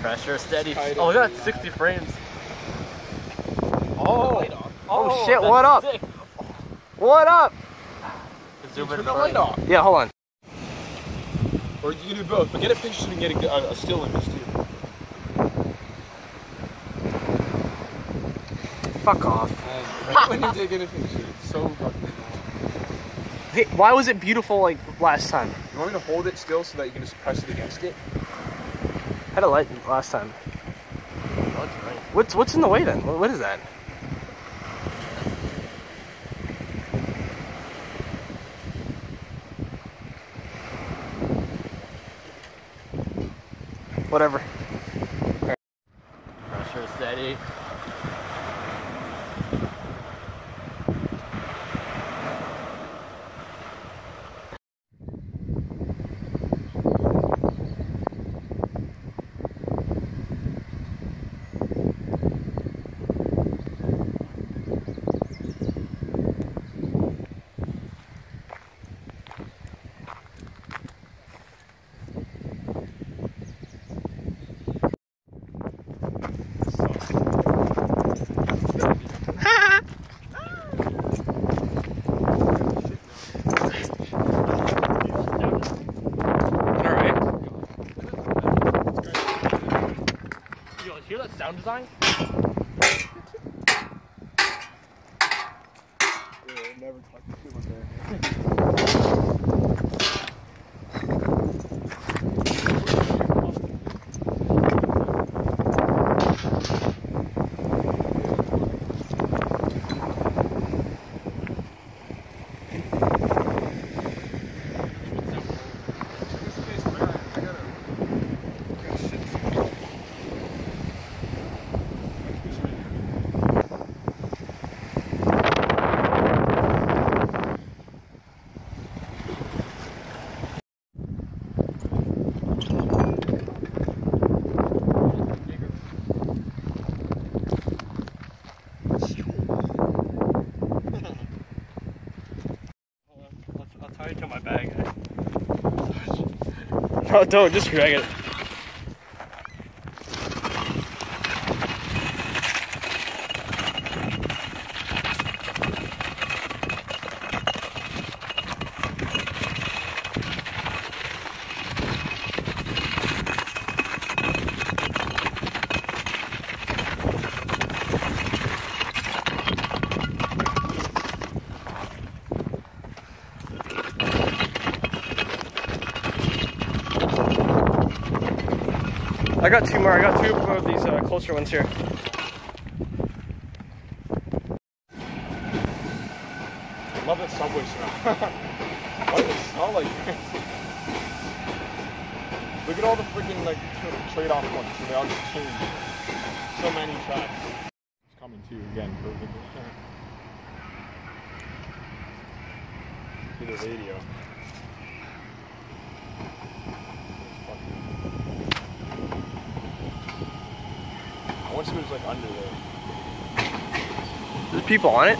Pressure steady. Oh, we got end. 60 frames. Oh. Oh, oh, oh, shit, that's what up? sick. What up? Zoom in the light off. Yeah, hold on. Or you can do both, but get a picture so we can get a, good- a, a still image too. Fuck off. when you take any picture, it's so fucking. Hey, why was it beautiful like last time? You want me to hold it still so that you can just press it against it? I had a light last time. Oh, nice. What's what's in the way then? What, what is that? Whatever. Pressure steady. Hear that sound design? never talk to there. Don't. Just drag it. I got two more. I got two of these uh, closer ones here. Love that subway smell. Why does it smell like? Look at all the freaking like trade-off ones. So they all just change. So many tracks. It's coming to you again, perfect. to the radio. It's fucking- I want to what's like under there. There's people on it.